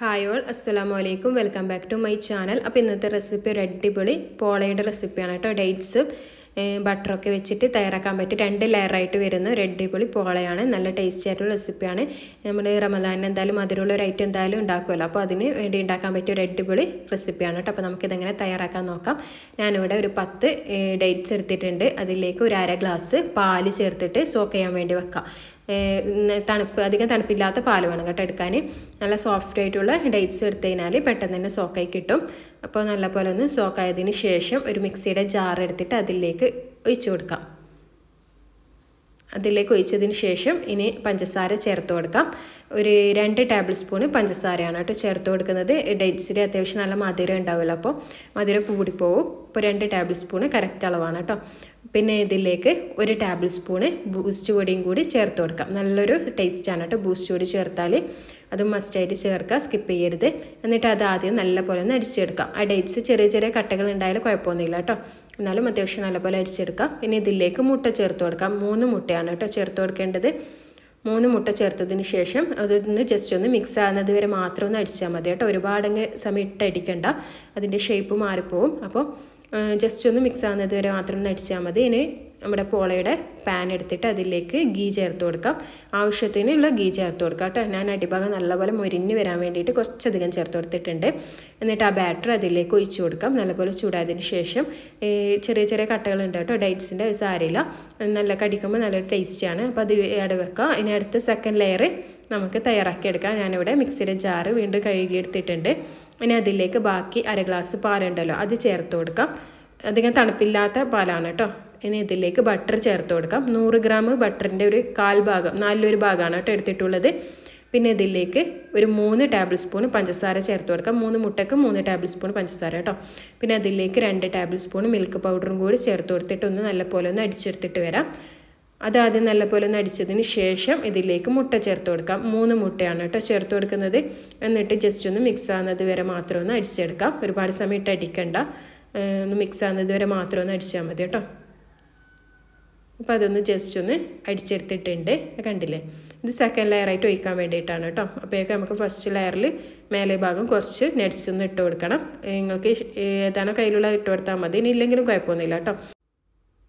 Hi all അസ്സലാമു അലൈക്കും welcome back to my channel അപ്പോൾ ഇന്നത്തെ റെസിപ്പി ഒരു അടിപൊളി പോളയുടെ റെസിപ്പിയാണ് കേട്ടോ. ഡേറ്റ്സ് ബട്ടറൊക്കെ വെച്ചിട്ട് തയ്യാറാക്കാൻ പറ്റും രണ്ട് ലെയറായിട്ട് വരുന്ന ഒരു അടിപൊളി പോളയാണ്. നല്ല ടേസ്റ്റി ആയിട്ടുള്ള റെസിപ്പിയാണ് നമ്മൾ റമദാനിന് എന്തായാലും മധുരമുള്ള ഒരു ഐറ്റം എന്തായാലും ഉണ്ടാക്കുമല്ലോ. അപ്പോൾ അതിന് വേണ്ടി ഉണ്ടാക്കാൻ പറ്റിയ ഒരു അടിപൊളി റെസിപ്പിയാണ് കേട്ടോ. അപ്പോൾ നമുക്കിതെങ്ങനെ തയ്യാറാക്കാൻ നോക്കാം. ഞാനിവിടെ ഒരു പത്ത് ഡേറ്റ്സ് എടുത്തിട്ടുണ്ട്. അതിലേക്ക് ഒരു അര ഗ്ലാസ് പാൽ ചേർത്തിട്ട് സോക്ക് ചെയ്യാൻ വേണ്ടി വെക്കാം. തണുപ്പ് അധികം തണുപ്പില്ലാത്ത പാൽ വേണം കേട്ടോ എടുക്കാൻ. നല്ല സോഫ്റ്റ് ആയിട്ടുള്ള ഡേറ്റ്സ് എടുത്തു കഴിഞ്ഞാൽ പെട്ടെന്ന് തന്നെ സോക്കായി കിട്ടും. അപ്പോൾ നല്ലപോലെ ഒന്ന് സോക്കായതിന് ശേഷം ഒരു മിക്സിയുടെ ജാർ എടുത്തിട്ട് അതിലേക്ക് ഒഴിച്ചു കൊടുക്കാം. അതിലേക്ക് ഒഴിച്ചതിന് ശേഷം ഇനി പഞ്ചസാര ചേർത്ത് കൊടുക്കാം. ഒരു രണ്ട് ടേബിൾ സ്പൂണ് പഞ്ചസാരയാണ് കേട്ടോ ചേർത്ത് കൊടുക്കുന്നത്. ഡേറ്റ്സിൽ അത്യാവശ്യം നല്ല മധുരം ഉണ്ടാവില്ല അപ്പോൾ മധുരം കൂടിപ്പോവും. അപ്പോൾ രണ്ട് ടേബിൾ സ്പൂണ് കറക്റ്റ് അളവാണ് കേട്ടോ പിന്നെ ഇതിലേക്ക് ഒരു ടേബിൾ സ്പൂണ് ബൂസ്റ്റ് പൊടിയും കൂടി ചേർത്ത് കൊടുക്കാം. നല്ലൊരു ടേസ്റ്റാണ് കേട്ടോ ബൂസ്റ്റ് പൊടി ചേർത്താൽ അതും മസ്റ്റായിട്ട് ചേർക്കുക സ്കിപ്പ് ചെയ്യരുത്. എന്നിട്ട് അത് ആദ്യം നല്ലപോലെ ഒന്ന് അടിച്ചെടുക്കാം. ആ ഡേറ്റ്സ് ചെറിയ ചെറിയ കട്ടകൾ ഉണ്ടായാലും കുഴപ്പമൊന്നുമില്ല കേട്ടോ എന്നാലും അത്യാവശ്യം നല്ലപോലെ അടിച്ചെടുക്കാം. പിന്നെ ഇതിലേക്ക് മുട്ട ചേർത്ത് കൊടുക്കാം. മൂന്ന് മുട്ടയാണ് കേട്ടോ ചേർത്ത് കൊടുക്കേണ്ടത്. മൂന്ന് മുട്ട ചേർത്തതിന് ശേഷം അതൊന്ന് ജസ്റ്റ് ഒന്ന് മിക്സ് ആകുന്നത് വരെ മാത്രം ഒന്ന് അടിച്ചാൽ മതി കേട്ടോ. ഒരുപാടങ്ങ് സമയം ഇട്ടടിക്കണ്ട അതിന്റെ ഷേപ്പ് മാറിപ്പോവും. അപ്പോൾ ജസ്റ്റ് ഒന്ന് മിക്സ് ആകുന്നത് വരെ മാത്രം ഒന്ന് അടിച്ചാൽ മതി. ഇനി നമ്മുടെ പോളയുടെ പാൻ എടുത്തിട്ട് അതിലേക്ക് ഗീ ചേർത്ത് കൊടുക്കാം. ആവശ്യത്തിനുള്ള ഗീ ചേർത്ത് കൊടുക്കാം കേട്ടോ. ഞാൻ അടിഭാഗം നല്ലപോലെ മുരിഞ്ഞ് വരാൻ വേണ്ടിയിട്ട് കുറച്ചധികം ചേർത്ത് കൊടുത്തിട്ടുണ്ട്. എന്നിട്ട് ആ ബാറ്റർ അതിലേക്ക് ഒഴിച്ചു കൊടുക്കാം. നല്ലപോലെ ചൂടായതിന് ശേഷം ചെറിയ ചെറിയ കട്ടകളുണ്ട് കേട്ടോ. ഡേറ്റ്സിന്റെ സാരിയില്ല നല്ല കടിക്കുമ്പോൾ നല്ലൊരു ടേസ്റ്റിയാണ് അപ്പോൾ അത് ഇട വെക്കാം. ഇനി അടുത്ത സെക്കൻഡ് ലെയർ നമുക്ക് തയ്യാറാക്കിയെടുക്കാം ഞാനിവിടെ മിക്സിയുടെ ജാറ് വീണ്ടും കഴുകി എടുത്തിട്ടുണ്ട് ഇനി അതിലേക്ക് ബാക്കി അര ഗ്ലാസ് പാലുണ്ടല്ലോ അത് ചേർത്ത് കൊടുക്കാം. അധികം തണുപ്പില്ലാത്ത പാലാണ് കേട്ടോ. ഇനി ഇതിലേക്ക് ബട്ടർ ചേർത്ത് കൊടുക്കാം. നൂറ് ഗ്രാം ബട്ടറിന്റെ ഒരു കാൽ ഭാഗം നാലിലൊരു ഭാഗമാണ് കേട്ടോ എടുത്തിട്ടുള്ളത്. പിന്നെ ഇതിലേക്ക് ഒരു മൂന്ന് ടേബിൾ സ്പൂൺ പഞ്ചസാര ചേർത്ത് കൊടുക്കാം. മൂന്ന് മുട്ടയ്ക്ക് മൂന്ന് ടേബിൾ സ്പൂൺ പഞ്ചസാര കേട്ടോ. പിന്നെ അതിലേക്ക് രണ്ട് ടേബിൾ സ്പൂൺ മിൽക്ക് പൗഡറും കൂടി ചേർത്ത് കൊടുത്തിട്ട് ഒന്ന് നല്ലപോലെ ഒന്ന് അടിച്ചെടുത്തിട്ട് വരാം. അതാദ്യം നല്ലപോലെ ഒന്ന് അടിച്ചതിന് ശേഷം ഇതിലേക്ക് മുട്ട ചേർത്ത് കൊടുക്കാം. മൂന്ന് മുട്ടയാണ് കേട്ടോ ചേർത്ത് കൊടുക്കുന്നത്. എന്നിട്ട് ജസ്റ്റ് ഒന്ന് മിക്സ് ആകുന്നത് വരെ മാത്രം ഒന്ന് അടിച്ചെടുക്കാം. ഒരുപാട് സമയം ഇട്ട് അടിക്കണ്ട. ഒന്ന് മിക്സ് ആകുന്നത് വരെ മാത്രം ഒന്ന് അടിച്ചാൽ മതി കേട്ടോ. അപ്പോൾ അതൊന്ന് ജസ്റ്റ് ഒന്ന് അടിച്ചെടുത്തിട്ടുണ്ട്. കണ്ടില്ലേ? ഇത് സെക്കൻഡ് ലെയറായിട്ട് ഒഴിക്കാൻ വേണ്ടിയിട്ടാണ് കേട്ടോ. അപ്പോഴേക്ക് നമുക്ക് ഫസ്റ്റ് ലെയറിൽ മേലെ ഭാഗം കുറച്ച് നെറ്റ്സ് ഒന്ന് ഇട്ട് കൊടുക്കണം. നിങ്ങൾക്ക് ഏതാണോ കയ്യിലുള്ള ഇട്ട് കൊടുത്താൽ മതി. ഇനി ഇല്ലെങ്കിലും കുഴപ്പമൊന്നുമില്ല കേട്ടോ.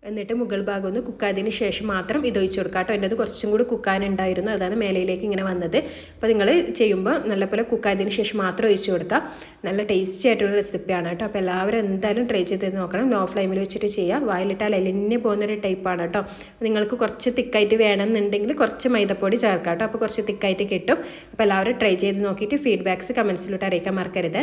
എന്നിട്ട് മുകൾ ഭാഗം ഒന്ന് കുക്കായതിന് ശേഷം മാത്രം ഇത് ഒഴിച്ചു കൊടുക്കുക കേട്ടോ. എന്റെ അത് കുറച്ചും കൂടി കുക്കാനുണ്ടായിരുന്നു അതാണ് മേലയിലേക്ക് ഇങ്ങനെ വന്നത്. അപ്പോൾ നിങ്ങൾ ചെയ്യുമ്പോൾ നല്ലപോലെ കുക്കായതിന് ശേഷം മാത്രം ഒഴിച്ച് കൊടുക്കുക. നല്ല ടേസ്റ്റി ആയിട്ടുള്ള റെസിപ്പിയാണ് കേട്ടോ. അപ്പോൾ എല്ലാവരും എന്തായാലും ട്രൈ ചെയ്ത് നോക്കണം. ലോ ഫ്ലെയിമിൽ വെച്ചിട്ട് ചെയ്യുക. വായിലിട്ടാൽ എലിഞ്ഞ് പോകുന്നൊരു ടൈപ്പാണ് കേട്ടോ. നിങ്ങൾക്ക് കുറച്ച് തിക്കായിട്ട് വേണമെന്നുണ്ടെങ്കിൽ കുറച്ച് മൈദപ്പൊടി ചേർക്കാം കേട്ടോ. അപ്പോൾ കുറച്ച് തിക്കായിട്ട് കിട്ടും. അപ്പോൾ എല്ലാവരും ട്രൈ ചെയ്ത് നോക്കിയിട്ട് ഫീഡ്ബാക്ക്സ് കമൻസിലോട്ട് അറിയിക്കാൻ മറക്കരുത്.